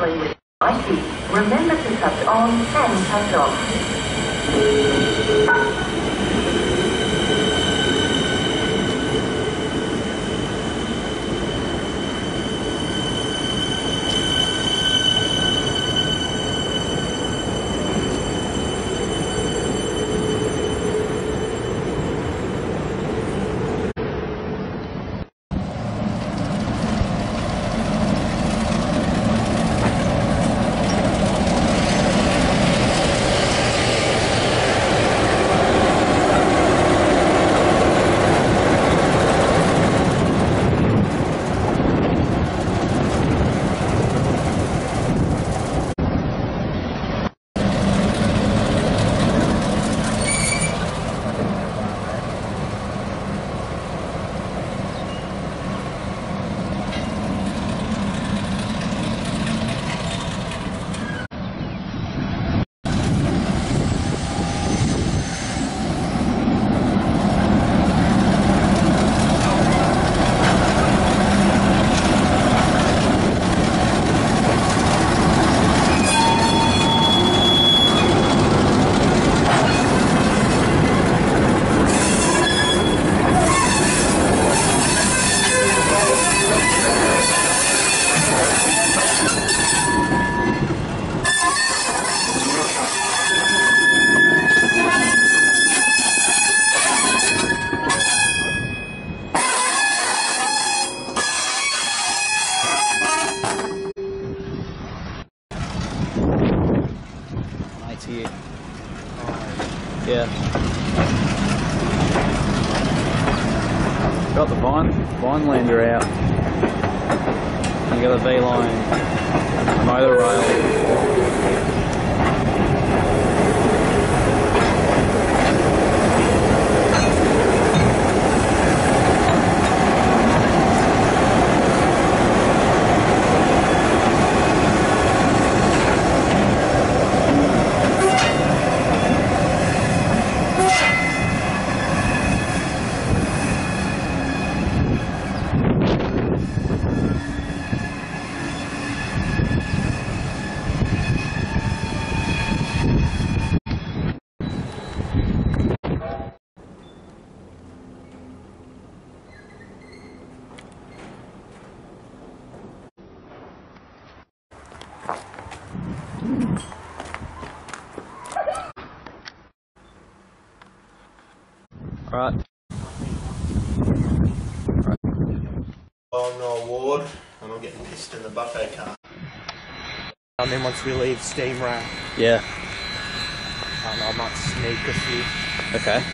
with IC, remember to touch on and touch off. Here. Yeah. Got the Vine Vinelander out. You got a V-line motor rail. Right. Oh, no award, and I'm getting pissed in the buffet car. And then once we leave Steamrail, Yeah. um, I might sneak a few. Okay.